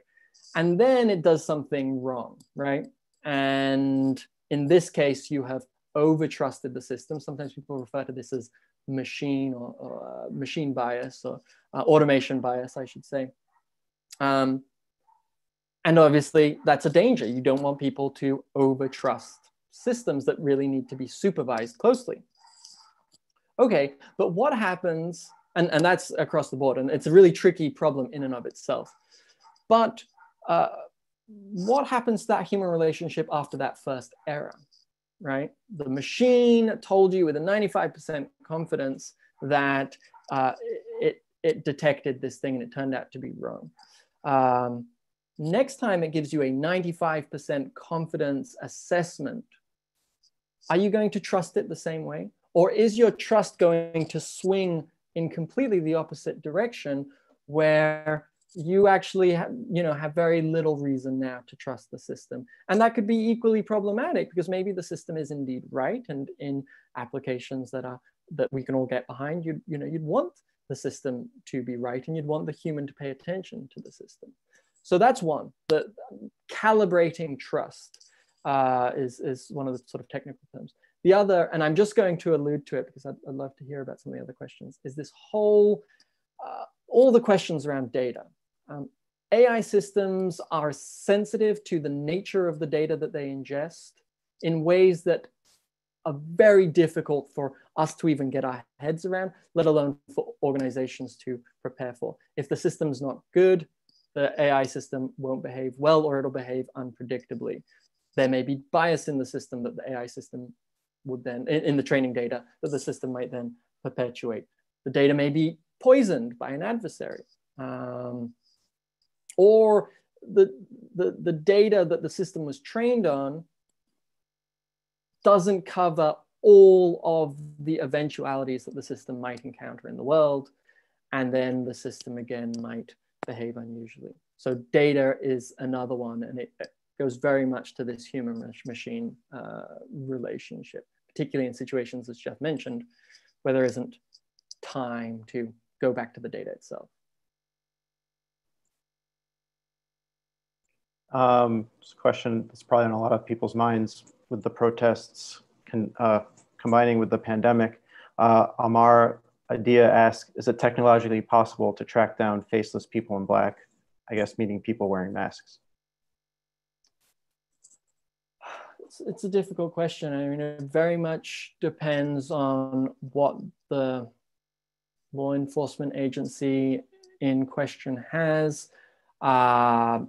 Speaker 2: And then it does something wrong, right? And in this case, you have over trusted the system. Sometimes people refer to this as machine or, or uh, machine bias or uh, automation bias, I should say. Um, and obviously, that's a danger. You don't want people to over trust systems that really need to be supervised closely. Okay, but what happens, and, and that's across the board, and it's a really tricky problem in and of itself. But uh, what happens to that human relationship after that first error, right? The machine told you with a 95% confidence that uh, it, it detected this thing and it turned out to be wrong. Um, next time it gives you a 95% confidence assessment, are you going to trust it the same way? Or is your trust going to swing in completely the opposite direction where you actually have, you know have very little reason now to trust the system and that could be equally problematic because maybe the system is indeed right and in applications that are that we can all get behind you you know you'd want the system to be right and you'd want the human to pay attention to the system so that's one the calibrating trust uh, is is one of the sort of technical terms the other, and I'm just going to allude to it because I'd, I'd love to hear about some of the other questions, is this whole, uh, all the questions around data. Um, AI systems are sensitive to the nature of the data that they ingest in ways that are very difficult for us to even get our heads around, let alone for organizations to prepare for. If the system's not good, the AI system won't behave well or it'll behave unpredictably. There may be bias in the system that the AI system would then, in, in the training data, that the system might then perpetuate. The data may be poisoned by an adversary. Um, or the, the, the data that the system was trained on doesn't cover all of the eventualities that the system might encounter in the world. And then the system again might behave unusually. So data is another one, and it goes very much to this human machine uh, relationship particularly in situations as Jeff mentioned, where there isn't time to go back to the data itself.
Speaker 3: Um, this question that's probably on a lot of people's minds with the protests con, uh, combining with the pandemic. Uh, Amar Adia asks, is it technologically possible to track down faceless people in black? I guess meaning people wearing masks.
Speaker 2: it's, it's a difficult question. I mean, it very much depends on what the law enforcement agency in question has, uh,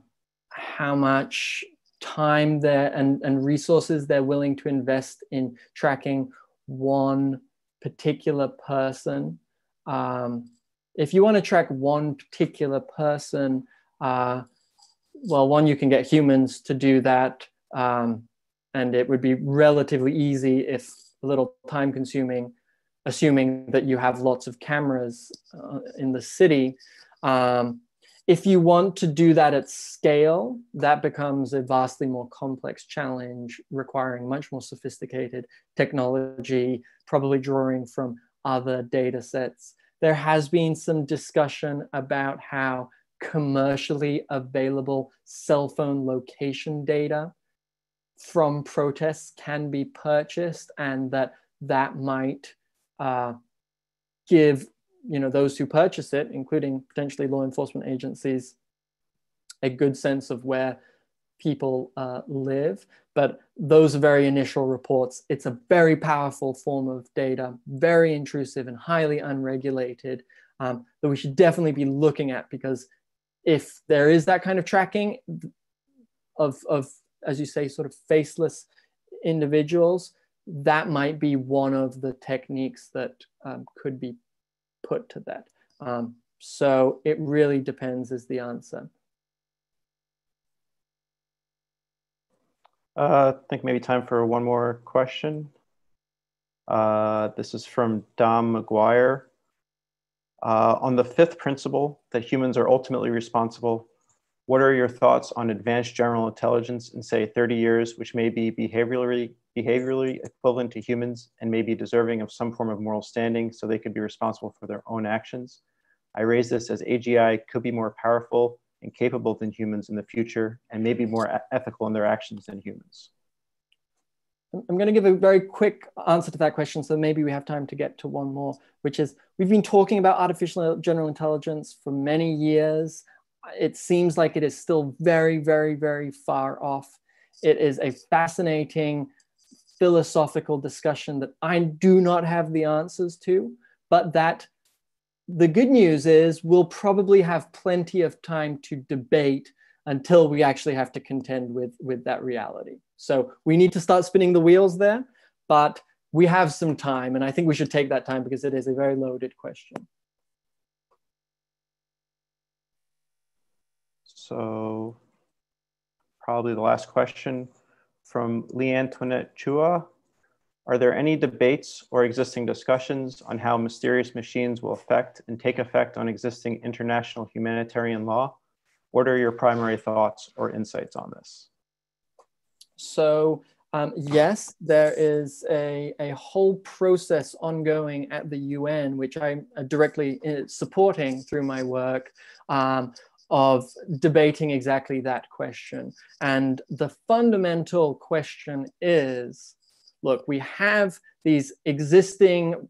Speaker 2: how much time there and, and resources they're willing to invest in tracking one particular person. Um, if you want to track one particular person, uh, well, one, you can get humans to do that. Um, and it would be relatively easy if a little time consuming assuming that you have lots of cameras uh, in the city um, if you want to do that at scale that becomes a vastly more complex challenge requiring much more sophisticated technology probably drawing from other data sets. There has been some discussion about how commercially available cell phone location data from protests can be purchased and that that might uh, give you know those who purchase it including potentially law enforcement agencies a good sense of where people uh, live. But those are very initial reports it's a very powerful form of data very intrusive and highly unregulated um, that we should definitely be looking at because if there is that kind of tracking of, of as you say, sort of faceless individuals, that might be one of the techniques that um, could be put to that. Um, so it really depends is the answer.
Speaker 3: Uh, I think maybe time for one more question. Uh, this is from Dom McGuire. Uh, on the fifth principle that humans are ultimately responsible What are your thoughts on advanced general intelligence in, say, 30 years, which may be behaviorally, behaviorally equivalent to humans and may be deserving of some form of moral standing so they could be responsible for their own actions? I raise this as AGI could be more powerful and capable than humans in the future and maybe more ethical in their actions than humans.
Speaker 2: I'm going to give a very quick answer to that question, so maybe we have time to get to one more, which is we've been talking about artificial general intelligence for many years it seems like it is still very, very, very far off. It is a fascinating philosophical discussion that I do not have the answers to, but that the good news is we'll probably have plenty of time to debate until we actually have to contend with, with that reality. So we need to start spinning the wheels there, but we have some time, and I think we should take that time because it is a very loaded question.
Speaker 3: So probably the last question from Lee Antoinette Chua. Are there any debates or existing discussions on how mysterious machines will affect and take effect on existing international humanitarian law? What are your primary thoughts or insights on this?
Speaker 2: So um, yes, there is a, a whole process ongoing at the UN, which I'm uh, directly uh, supporting through my work, um, of debating exactly that question. And the fundamental question is look, we have these existing,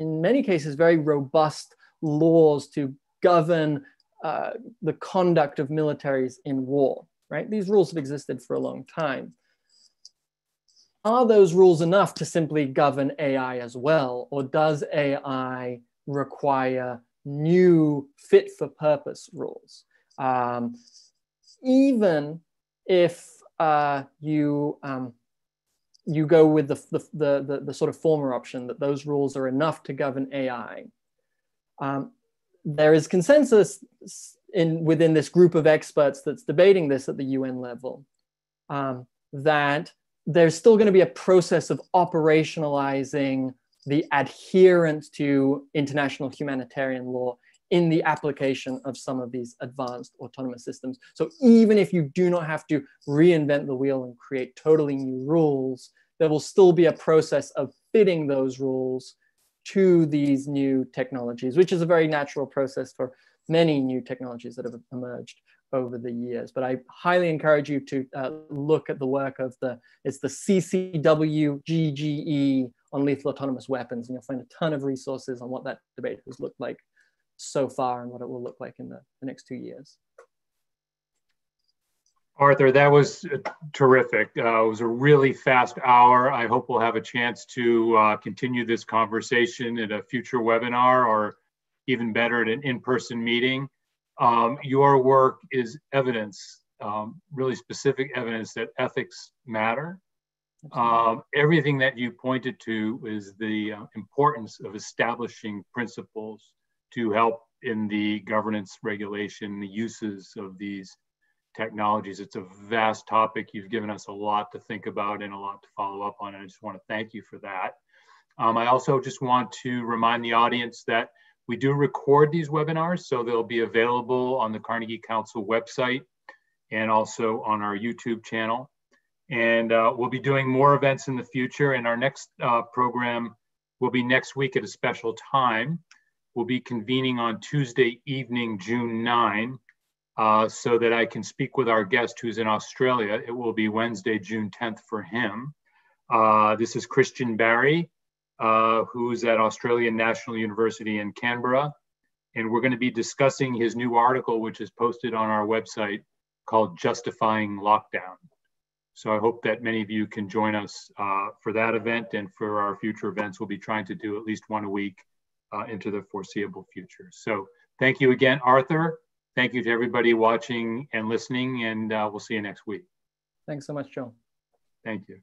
Speaker 2: in many cases, very robust laws to govern uh, the conduct of militaries in war, right? These rules have existed for a long time. Are those rules enough to simply govern AI as well? Or does AI require new fit for purpose rules. Um, even if uh, you um, you go with the, the, the, the, sort of former option that those rules are enough to govern AI, um, there is consensus in within this group of experts that's debating this at the UN level um, that there's still going to be a process of operationalizing the adherence to international humanitarian law in the application of some of these advanced autonomous systems. So even if you do not have to reinvent the wheel and create totally new rules, there will still be a process of fitting those rules to these new technologies, which is a very natural process for many new technologies that have emerged over the years. But I highly encourage you to uh, look at the work of the, it's the CCW GGE on lethal autonomous weapons, and you'll find a ton of resources on what that debate has looked like so far and what it will look like in the, the next two years.
Speaker 1: Arthur, that was uh, terrific. Uh, it was a really fast hour. I hope we'll have a chance to uh, continue this conversation at a future webinar or even better at an in-person meeting. Um, your work is evidence, um, really specific evidence that ethics matter um, everything that you pointed to is the uh, importance of establishing principles to help in the governance regulation, the uses of these technologies. It's a vast topic. You've given us a lot to think about and a lot to follow up on. And I just want to thank you for that. Um, I also just want to remind the audience that we do record these webinars, so they'll be available on the Carnegie Council website and also on our YouTube channel. And uh, we'll be doing more events in the future. And our next uh, program will be next week at a special time. We'll be convening on Tuesday evening, June 9, uh, so that I can speak with our guest who's in Australia. It will be Wednesday, June 10th for him. Uh, this is Christian Barry, uh, who's at Australian National University in Canberra. And we're going to be discussing his new article, which is posted on our website called Justifying Lockdown. So I hope that many of you can join us uh, for that event and for our future events. We'll be trying to do at least one a week uh, into the foreseeable future. So thank you again, Arthur. Thank you to everybody watching and listening, and uh, we'll see you next week.
Speaker 2: Thanks so much, Joe.
Speaker 1: Thank you.